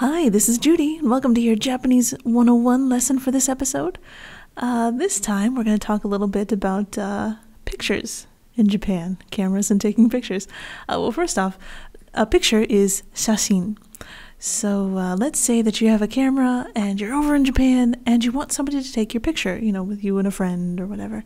Hi, this is Judy, and welcome to your Japanese 101 lesson for this episode. Uh, this time, we're going to talk a little bit about uh, pictures in Japan, cameras and taking pictures. Uh, well, first off, a picture is shashin. So uh, let's say that you have a camera and you're over in Japan and you want somebody to take your picture, you know, with you and a friend or whatever.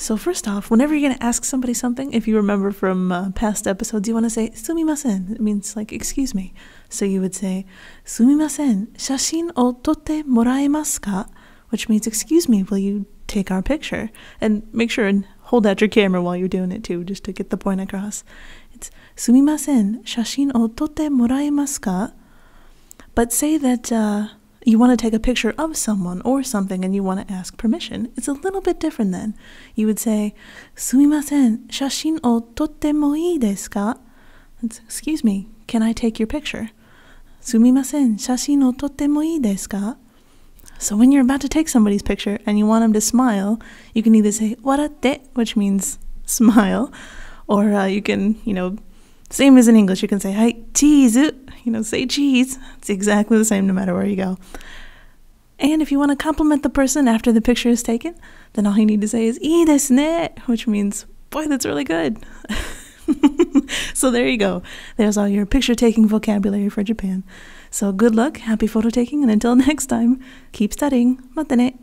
So first off, whenever you're going to ask somebody something, if you remember from uh, past episodes, you want to say sumimasen. It means like excuse me. So you would say sumimasen, shashin o totte moraemasu ka? Which means excuse me, will you take our picture? And make sure and hold out your camera while you're doing it too, just to get the point across. It's sumimasen, shashin o totte moraemasu ka? But say that uh, you want to take a picture of someone or something and you want to ask permission. It's a little bit different then. You would say, Sumimasen, shashin o totte mo ii desu ka? Excuse me, can I take your picture? Sumimasen, shashin o totte mo ii desu ka? So when you're about to take somebody's picture and you want them to smile, you can either say waratte, which means smile, or uh, you can, you know, same as in English, you can say hi cheese, you know, say cheese. It's exactly the same no matter where you go. And if you want to compliment the person after the picture is taken, then all you need to say is ii desu ne, which means boy, that's really good. so there you go. There's all your picture taking vocabulary for Japan. So good luck, happy photo taking, and until next time, keep studying. Mata ne.